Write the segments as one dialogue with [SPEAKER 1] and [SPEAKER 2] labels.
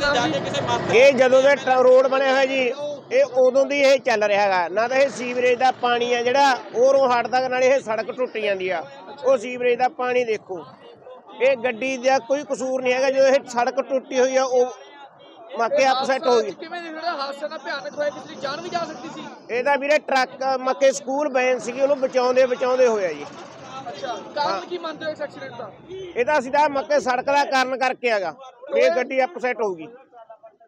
[SPEAKER 1] ਇਹ ਜਦੋਂ ਦੇ ਰੋਡ ਬਣਿਆ ਹੋਇਆ ਜੀ ਇਹ ਉਦੋਂ ਦੀ ਇਹ ਚੱਲ ਰਿਹਾ ਹੈਗਾ। ਨਾ ਤਾਂ ਇਹ ਸੀਵਰੇਜ ਦਾ ਪਾਣੀ ਆ ਜਿਹੜਾ ਉਰੋਂ ਹਟਦਾ ਨਾਲੇ ਇਹ ਸੜਕ ਟੁੱਟ ਜਾਂਦੀ ਆ। ਉਹ ਸੀਵਰੇਜ ਦਾ ਪਾਣੀ ਦੇਖੋ। ਇਹ ਗੱਡੀ ਦਾ ਕੋਈ ਕਸੂਰ ਨਹੀਂ ਹੈਗਾ ਜਦੋਂ ਇਹ ਸੜਕ ਟੁੱਟੀ ਹੋਈ ਆ ਉਹ ਮੱਕੇ ਅਪਸੈਟ ਹੋ ਗਈ।
[SPEAKER 2] ਕਿਵੇਂ ਰਿਹਾ ਹਾਦਸਾ ਨਾ ਭਿਆਨਕ ਹੋਇਆ ਕਿਸੇ ਦੀ ਜਾਨ ਵੀ ਜਾ ਸਕਦੀ ਸੀ।
[SPEAKER 1] ਇਹਦਾ ਵੀਰੇ ਟਰੱਕ ਮੱਕੇ ਸਕੂਲ ਵੈਨ ਸੀਗੀ ਉਹਨੂੰ ਬਚਾਉਂਦੇ ਬਚਾਉਂਦੇ ਹੋਇਆ ਜੀ।
[SPEAKER 2] ਅੱਛਾ ਕਾਰਨ ਕੀ ਮੰਨਦੇ ਹੋ ਇਸ ਐਕਸੀਡੈਂਟ ਦਾ?
[SPEAKER 1] ਇਹਦਾ ਸਿੱਧਾ ਮੱਕੇ ਸੜਕ ਦਾ ਕਾਰਨ ਕਰਕੇ ਹੈਗਾ। ਇਹ ਗੱਡੀ ਅਪਸੈਟ ਹੋਊਗੀ।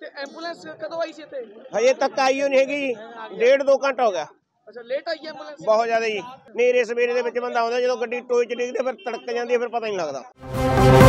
[SPEAKER 2] ਤੇ ਐਂਬੂਲੈਂਸ ਕਦੋਂ ਆਈ ਸੀ ਇੱਥੇ?
[SPEAKER 1] ਹਜੇ ਤੱਕ ਆਈ ਨਹੀਂ ਹੈਗੀ ਡੇਢ ਦੋ ਘੰਟਾ ਹੋ ਗਿਆ।
[SPEAKER 2] ਅੱਛਾ ਲੇਟ ਆਈ ਐਂਬੂਲੈਂਸ
[SPEAKER 1] ਬਹੁਤ ਜ਼ਿਆਦਾ ਜੀ। ਨੇਰੇ ਸਵੇਰੇ ਦੇ ਵਿੱਚ ਬੰਦਾ ਆਉਂਦਾ ਜਦੋਂ ਗੱਡੀ ਟੋਏ ਚ ਡਿੱਗਦੀ ਫਿਰ ਤੜਕ ਜਾਂਦੀ ਹੈ ਫਿਰ ਪਤਾ ਨਹੀਂ ਲੱਗਦਾ।